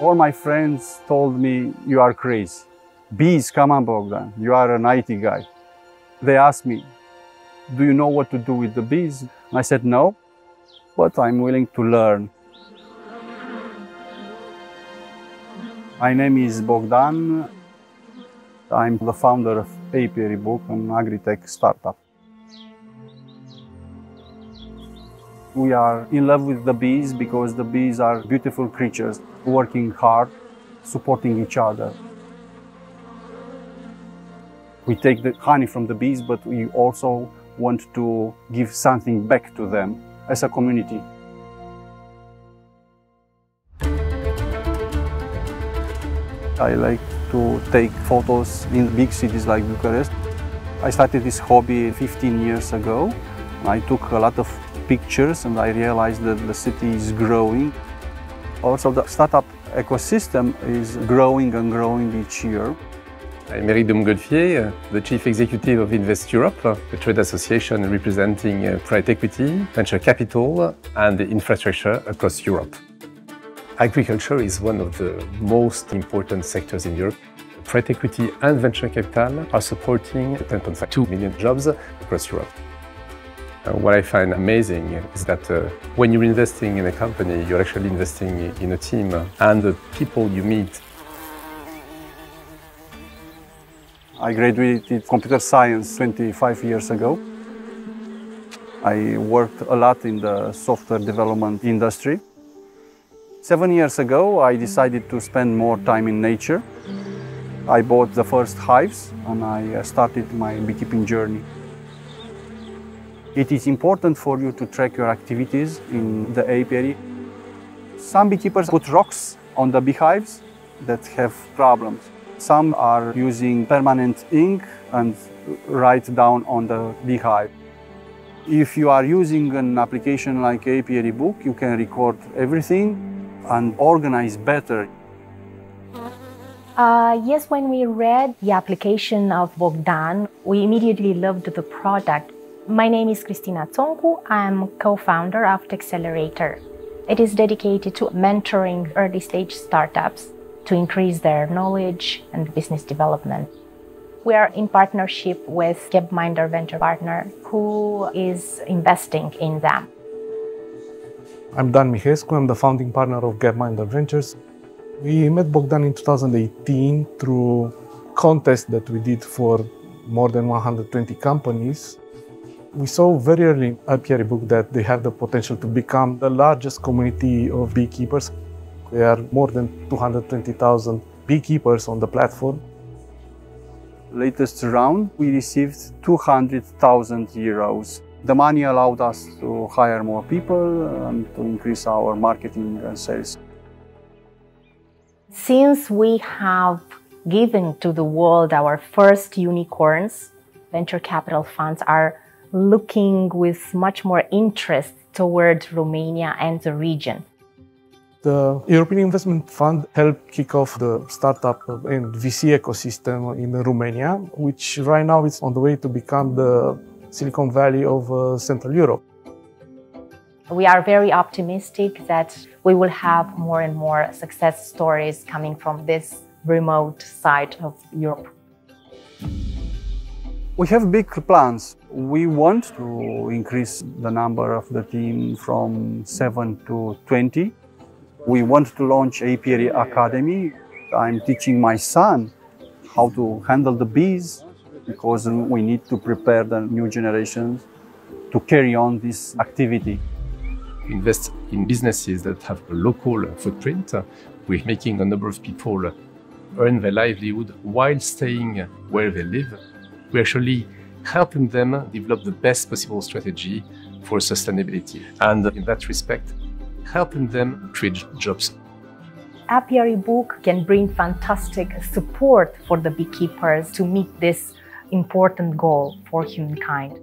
All my friends told me, you are crazy. Bees, come on, Bogdan, you are an IT guy. They asked me, do you know what to do with the bees? And I said, no, but I'm willing to learn. My name is Bogdan. I'm the founder of Apiary Book, an agri-tech startup. We are in love with the bees because the bees are beautiful creatures working hard, supporting each other. We take the honey from the bees, but we also want to give something back to them as a community. I like to take photos in big cities like Bucharest. I started this hobby 15 years ago. I took a lot of pictures and I realized that the city is growing. Also, the startup ecosystem is growing and growing each year. I'm Eric de Montgolfier, the Chief Executive of Invest Europe, a trade association representing uh, private equity, venture capital and infrastructure across Europe. Agriculture is one of the most important sectors in Europe. Private equity and venture capital are supporting 10.2 million jobs across Europe. Uh, what I find amazing is that uh, when you're investing in a company, you're actually investing in a team and the people you meet I graduated computer science 25 years ago. I worked a lot in the software development industry. Seven years ago, I decided to spend more time in nature. I bought the first hives and I uh, started my beekeeping journey. It is important for you to track your activities in the apiary. Some beekeepers put rocks on the beehives that have problems. Some are using permanent ink and write down on the beehive. If you are using an application like Apiary Book, you can record everything and organize better. Uh, yes, when we read the application of Bogdan, we immediately loved the product. My name is Cristina Tsonku. I'm co-founder of Techcelerator. It is dedicated to mentoring early stage startups to increase their knowledge and business development. We are in partnership with Gapminder Venture Partner, who is investing in them. I'm Dan Mihaescu, I'm the founding partner of Gapminder Ventures. We met Bogdan in 2018 through contest that we did for more than 120 companies. We saw very early in Apiary Book that they have the potential to become the largest community of beekeepers there are more than 220,000 beekeepers on the platform. Latest round, we received 200,000 euros. The money allowed us to hire more people and to increase our marketing and sales. Since we have given to the world our first unicorns, venture capital funds are looking with much more interest toward Romania and the region. The European Investment Fund helped kick off the startup and VC ecosystem in Romania, which right now is on the way to become the Silicon Valley of uh, Central Europe. We are very optimistic that we will have more and more success stories coming from this remote side of Europe. We have big plans. We want to increase the number of the team from 7 to 20 we want to launch Apiary Academy. I'm teaching my son how to handle the bees because we need to prepare the new generations to carry on this activity. Invest in businesses that have a local footprint. We're making a number of people earn their livelihood while staying where they live. We're actually helping them develop the best possible strategy for sustainability. And in that respect, helping them create jobs. Apiary Book can bring fantastic support for the beekeepers to meet this important goal for humankind.